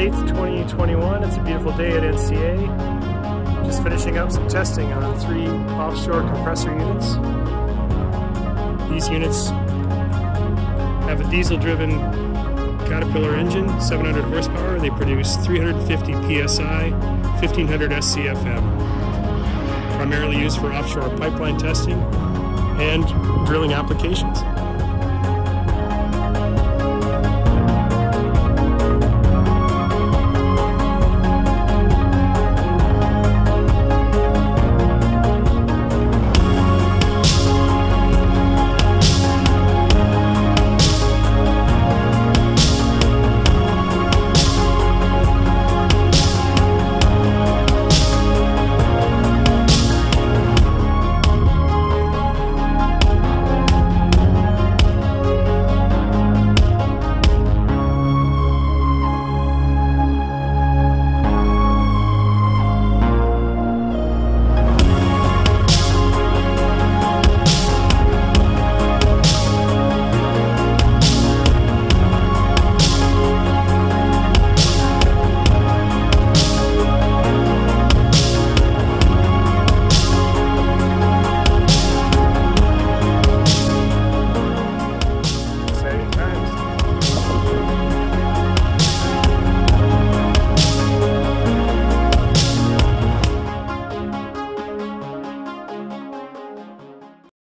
8th, 2021. It's a beautiful day at NCA. Just finishing up some testing on three offshore compressor units. These units have a diesel-driven Caterpillar engine, 700 horsepower. They produce 350 PSI, 1500 SCFM. Primarily used for offshore pipeline testing and drilling applications.